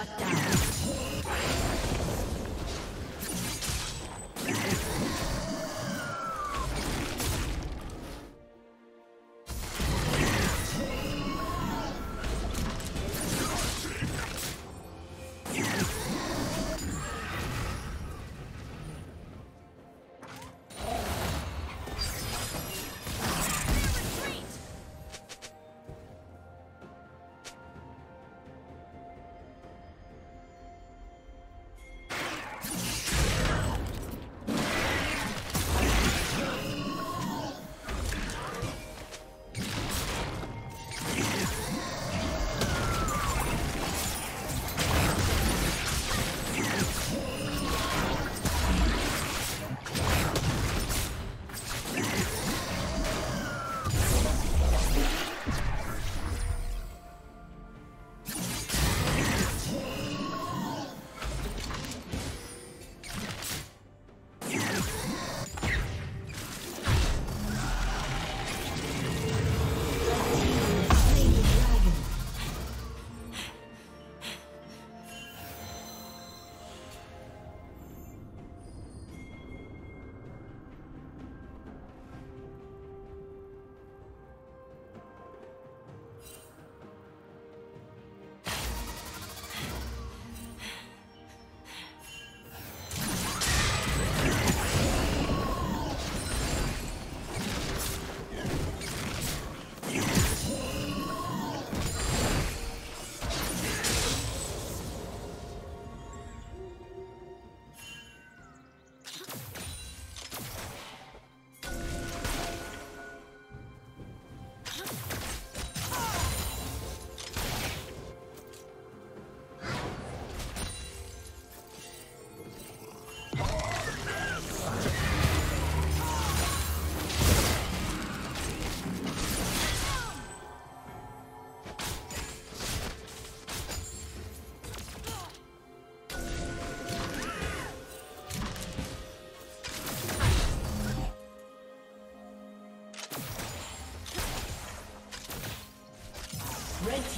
Shut down.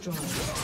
Destroyed.